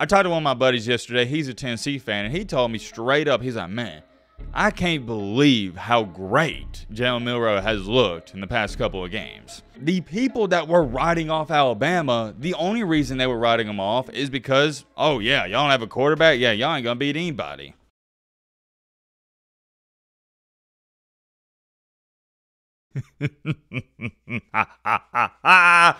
I talked to one of my buddies yesterday. He's a Tennessee fan, and he told me straight up, he's like, man, I can't believe how great Jalen Milroe has looked in the past couple of games. The people that were riding off Alabama, the only reason they were riding them off is because, oh yeah, y'all don't have a quarterback? Yeah, y'all ain't gonna beat anybody.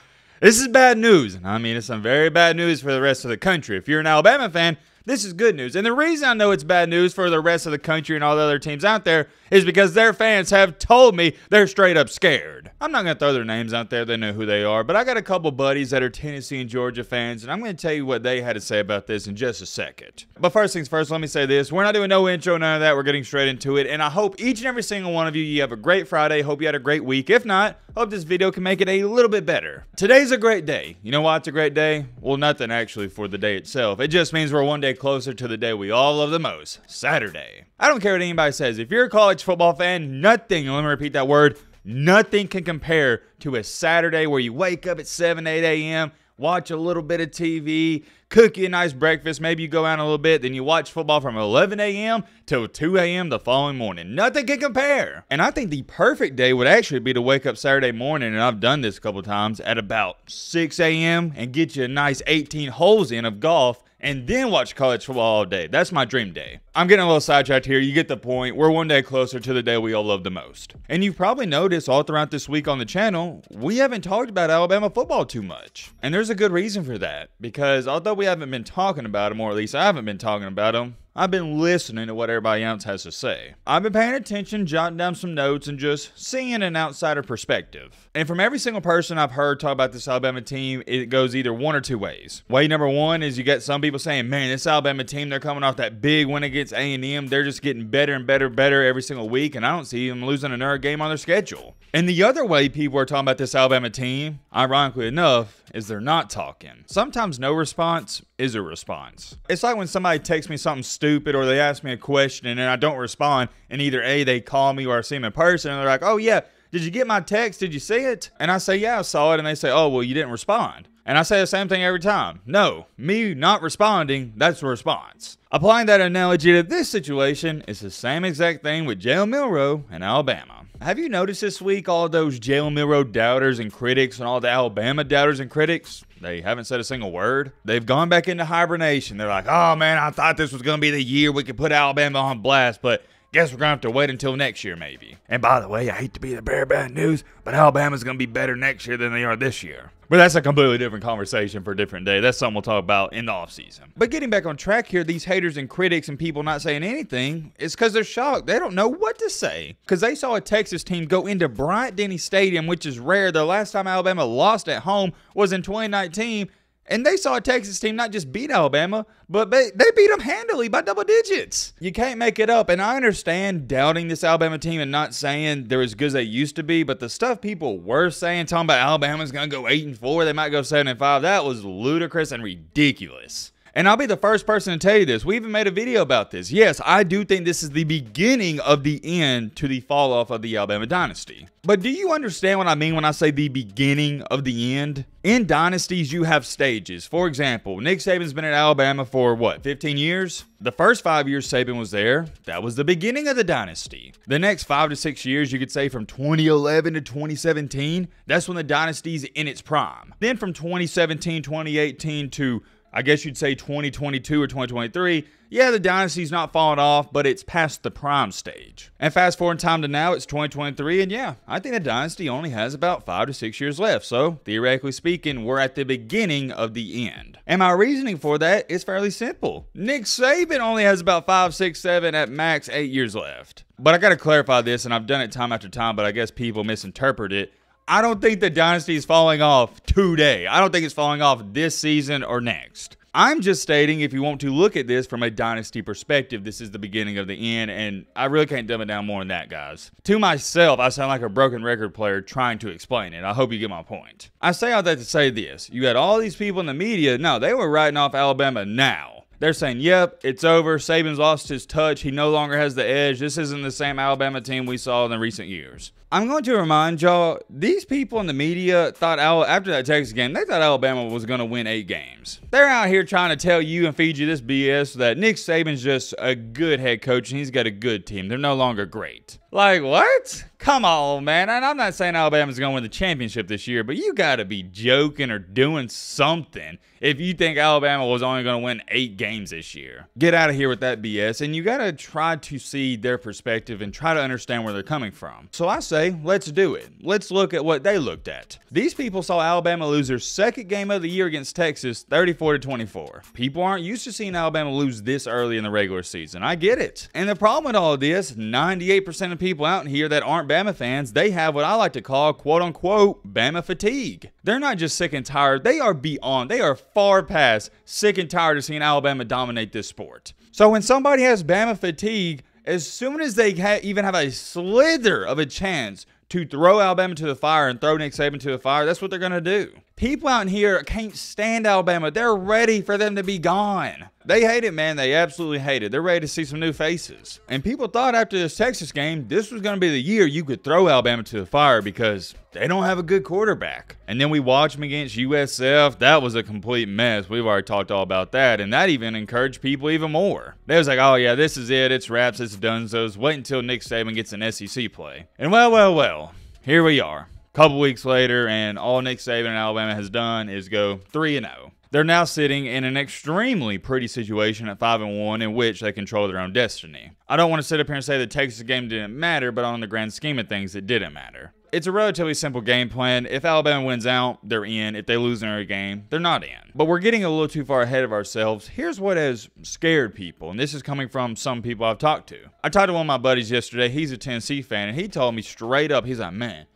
This is bad news. And I mean, it's some very bad news for the rest of the country. If you're an Alabama fan, this is good news. And the reason I know it's bad news for the rest of the country and all the other teams out there is because their fans have told me they're straight up scared. I'm not going to throw their names out there, they know who they are, but I got a couple buddies that are Tennessee and Georgia fans, and I'm going to tell you what they had to say about this in just a second. But first things first, let me say this. We're not doing no intro, none of that. We're getting straight into it, and I hope each and every single one of you, you have a great Friday. Hope you had a great week. If not, hope this video can make it a little bit better. Today's a great day. You know why it's a great day? Well, nothing actually for the day itself. It just means we're one day closer to the day we all love the most, Saturday. I don't care what anybody says. If you're a college football fan, nothing, let me repeat that word, Nothing can compare to a Saturday where you wake up at 7, 8 a.m., watch a little bit of TV, cook you a nice breakfast, maybe you go out a little bit, then you watch football from 11 a.m. till 2 a.m. the following morning. Nothing can compare. And I think the perfect day would actually be to wake up Saturday morning, and I've done this a couple times, at about 6 a.m. and get you a nice 18 holes in of golf and then watch college football all day. That's my dream day. I'm getting a little sidetracked here. You get the point. We're one day closer to the day we all love the most. And you've probably noticed all throughout this week on the channel, we haven't talked about Alabama football too much. And there's a good reason for that. Because although we haven't been talking about them, or at least I haven't been talking about them, I've been listening to what everybody else has to say. I've been paying attention, jotting down some notes, and just seeing an outsider perspective. And from every single person I've heard talk about this Alabama team, it goes either one or two ways. Way number one is you get some people saying, man, this Alabama team, they're coming off that big win against A&M. They're just getting better and better and better every single week, and I don't see them losing another game on their schedule. And the other way people are talking about this Alabama team, ironically enough, is they're not talking. Sometimes no response is a response. It's like when somebody texts me something stupid or they ask me a question and I don't respond, and either A, they call me or I see them in person and they're like, oh yeah, did you get my text? Did you see it? And I say, yeah, I saw it. And they say, oh, well, you didn't respond. And I say the same thing every time. No, me not responding, that's a response. Applying that analogy to this situation is the same exact thing with Jalen Milroe and Alabama. Have you noticed this week all those Jalen Milroe doubters and critics and all the Alabama doubters and critics? They haven't said a single word. They've gone back into hibernation. They're like, oh man, I thought this was going to be the year we could put Alabama on blast, but Guess we're going to have to wait until next year, maybe. And by the way, I hate to be the bear bad news, but Alabama's going to be better next year than they are this year. But that's a completely different conversation for a different day. That's something we'll talk about in the offseason. But getting back on track here, these haters and critics and people not saying anything is because they're shocked. They don't know what to say. Because they saw a Texas team go into Bryant Denny Stadium, which is rare. The last time Alabama lost at home was in 2019 and they saw a Texas team not just beat Alabama, but they, they beat them handily by double digits. You can't make it up. And I understand doubting this Alabama team and not saying they're as good as they used to be, but the stuff people were saying, talking about Alabama's going to go 8 and 4, they might go 7 and 5, that was ludicrous and ridiculous. And I'll be the first person to tell you this. We even made a video about this. Yes, I do think this is the beginning of the end to the fall off of the Alabama dynasty. But do you understand what I mean when I say the beginning of the end? In dynasties, you have stages. For example, Nick Saban's been at Alabama for what, 15 years? The first five years Saban was there, that was the beginning of the dynasty. The next five to six years, you could say from 2011 to 2017, that's when the dynasty's in its prime. Then from 2017, 2018 to I guess you'd say 2022 or 2023, yeah, the dynasty's not falling off, but it's past the prime stage. And fast forward in time to now, it's 2023, and yeah, I think the dynasty only has about five to six years left. So, theoretically speaking, we're at the beginning of the end. And my reasoning for that is fairly simple. Nick Saban only has about five, six, seven, at max eight years left. But I gotta clarify this, and I've done it time after time, but I guess people misinterpret it. I don't think the dynasty is falling off today. I don't think it's falling off this season or next. I'm just stating if you want to look at this from a dynasty perspective, this is the beginning of the end, and I really can't dumb it down more than that, guys. To myself, I sound like a broken record player trying to explain it. I hope you get my point. I say all that to say this. You had all these people in the media, no, they were writing off Alabama now. They're saying, yep, it's over. Saban's lost his touch. He no longer has the edge. This isn't the same Alabama team we saw in the recent years. I'm going to remind y'all, these people in the media thought after that Texas game, they thought Alabama was going to win eight games. They're out here trying to tell you and feed you this BS that Nick Saban's just a good head coach and he's got a good team. They're no longer great. Like, what? Come on, man. And I'm not saying Alabama's going to win the championship this year, but you got to be joking or doing something if you think Alabama was only going to win eight games this year. Get out of here with that BS. And you got to try to see their perspective and try to understand where they're coming from. So I say, let's do it. Let's look at what they looked at. These people saw Alabama lose their second game of the year against Texas 34 to 24. People aren't used to seeing Alabama lose this early in the regular season. I get it. And the problem with all of this, 98% of people out here that aren't Bama fans, they have what I like to call quote unquote Bama fatigue. They're not just sick and tired, they are beyond, they are far past sick and tired of seeing Alabama dominate this sport. So when somebody has Bama fatigue, as soon as they ha- even have a slither of a chance to throw Alabama to the fire and throw Nick Saban to the fire, that's what they're going to do. People out in here can't stand Alabama. They're ready for them to be gone. They hate it, man. They absolutely hate it. They're ready to see some new faces. And people thought after this Texas game, this was going to be the year you could throw Alabama to the fire because they don't have a good quarterback. And then we watched them against USF. That was a complete mess. We've already talked all about that. And that even encouraged people even more. They was like, oh, yeah, this is it. It's wraps. It's done. So wait until Nick Saban gets an SEC play. And well, well, well, here we are couple weeks later, and all Nick Saban and Alabama has done is go 3 and 0. They're now sitting in an extremely pretty situation at 5 and 1 in which they control their own destiny. I don't want to sit up here and say the Texas game didn't matter, but on the grand scheme of things, it didn't matter. It's a relatively simple game plan. If Alabama wins out, they're in. If they lose another game, they're not in. But we're getting a little too far ahead of ourselves. Here's what has scared people, and this is coming from some people I've talked to. I talked to one of my buddies yesterday. He's a Tennessee fan, and he told me straight up, he's like, man,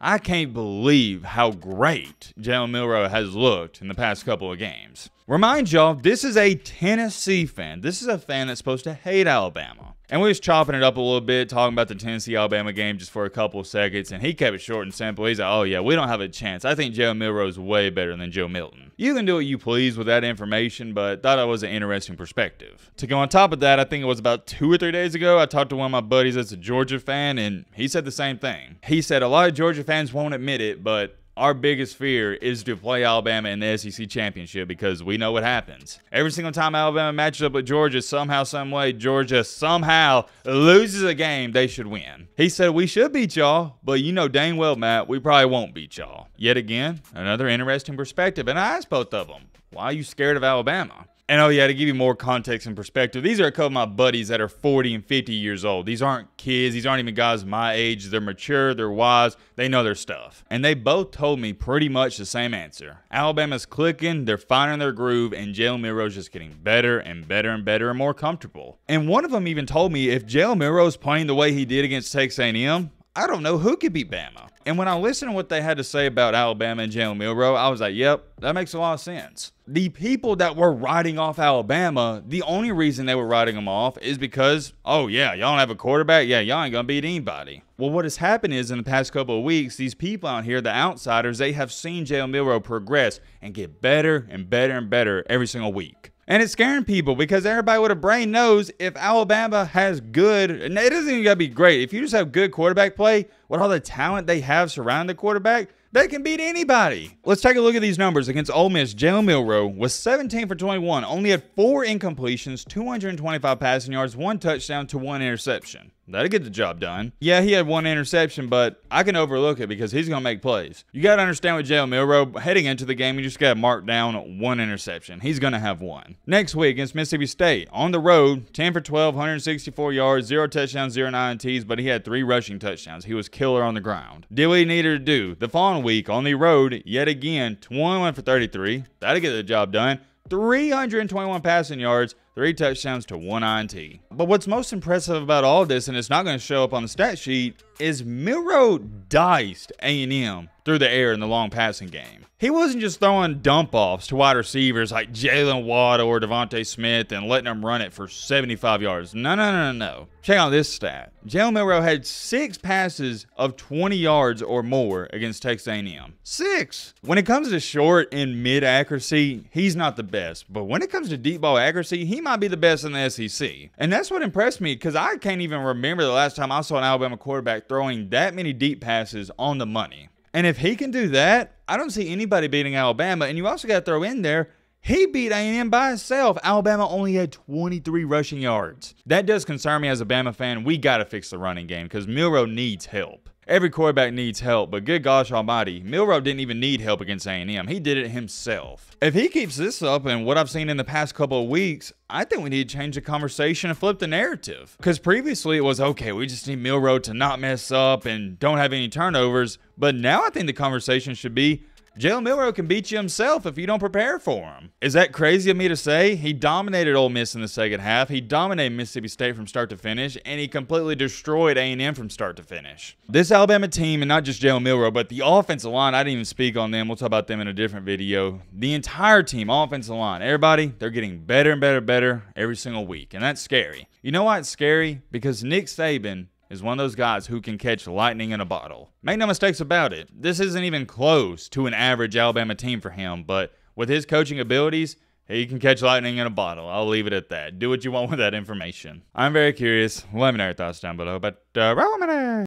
I can't believe how great Jalen Milroe has looked in the past couple of games. Remind y'all, this is a Tennessee fan. This is a fan that's supposed to hate Alabama. And we was chopping it up a little bit, talking about the Tennessee Alabama game just for a couple seconds, and he kept it short and simple. He's like, "Oh yeah, we don't have a chance. I think Joe Milroe's way better than Joe Milton." You can do what you please with that information, but thought it was an interesting perspective. To go on top of that, I think it was about two or three days ago, I talked to one of my buddies that's a Georgia fan, and he said the same thing. He said a lot of Georgia fans won't admit it, but our biggest fear is to play Alabama in the SEC championship because we know what happens. Every single time Alabama matches up with Georgia, somehow, some way, Georgia somehow loses a game they should win. He said we should beat y'all, but you know dang well, Matt, we probably won't beat y'all. Yet again, another interesting perspective. And I asked both of them, why are you scared of Alabama? And oh yeah, to give you more context and perspective, these are a couple of my buddies that are 40 and 50 years old. These aren't kids. These aren't even guys my age. They're mature. They're wise. They know their stuff. And they both told me pretty much the same answer. Alabama's clicking. They're finding their groove, and Jalen Milroe's just getting better and better and better and more comfortable. And one of them even told me if Jalen Milroe's playing the way he did against Texas A&M, I don't know who could beat Bama. And when I listened to what they had to say about Alabama and Jalen Milroe, I was like, yep, that makes a lot of sense. The people that were writing off Alabama, the only reason they were writing them off is because, oh yeah, y'all don't have a quarterback? Yeah, y'all ain't gonna beat anybody. Well, what has happened is in the past couple of weeks, these people out here, the outsiders, they have seen Jalen Milroe progress and get better and better and better every single week. And it's scaring people because everybody with a brain knows if Alabama has good, and it doesn't even got to be great. If you just have good quarterback play, with all the talent they have surrounding the quarterback, they can beat anybody. Let's take a look at these numbers. Against Ole Miss, Jalen Milroe was 17 for 21, only had four incompletions, 225 passing yards, one touchdown to one interception. That'll get the job done. Yeah, he had one interception, but I can overlook it because he's going to make plays. You got to understand with Jalen Milroe, heading into the game, you just got to mark down one interception. He's going to have one. Next week against Mississippi State, on the road, 10 for 12, 164 yards, zero touchdowns, zero nine T's, but he had three rushing touchdowns. He was killer on the ground. Did what he needed to do. The following week, on the road, yet again, 21 for 33. That'll get the job done. 321 passing yards, three touchdowns to one INT. But what's most impressive about all this, and it's not going to show up on the stat sheet, is Milroe diced A&M through the air in the long passing game. He wasn't just throwing dump offs to wide receivers like Jaylen Waddle or DeVonta Smith and letting them run it for 75 yards. No, no, no, no, no. Check out this stat. Jalen Milroe had six passes of 20 yards or more against Texas A&M. Six. When it comes to short and mid accuracy, he's not the best. But when it comes to deep ball accuracy, he might be the best in the SEC. And that's what impressed me because I can't even remember the last time I saw an Alabama quarterback throwing that many deep passes on the money. And if he can do that, I don't see anybody beating Alabama. And you also got to throw in there, he beat A&M by himself. Alabama only had 23 rushing yards. That does concern me as a Bama fan. We got to fix the running game because Milroe needs help. Every quarterback needs help, but good gosh almighty, Milroe didn't even need help against A&M. He did it himself. If he keeps this up and what I've seen in the past couple of weeks, I think we need to change the conversation and flip the narrative. Because previously it was, okay, we just need Milroe to not mess up and don't have any turnovers. But now I think the conversation should be, Jalen Milroe can beat you himself if you don't prepare for him. Is that crazy of me to say? He dominated Ole Miss in the second half. He dominated Mississippi State from start to finish, and he completely destroyed A&M from start to finish. This Alabama team, and not just Jalen Milroe, but the offensive line, I didn't even speak on them. We'll talk about them in a different video. The entire team, offensive line, everybody, they're getting better and better and better every single week, and that's scary. You know why it's scary? Because Nick Saban is one of those guys who can catch lightning in a bottle. Make no mistakes about it. This isn't even close to an average Alabama team for him, but with his coaching abilities, he can catch lightning in a bottle. I'll leave it at that. Do what you want with that information. I'm very curious. Let me know your thoughts down below, but uh,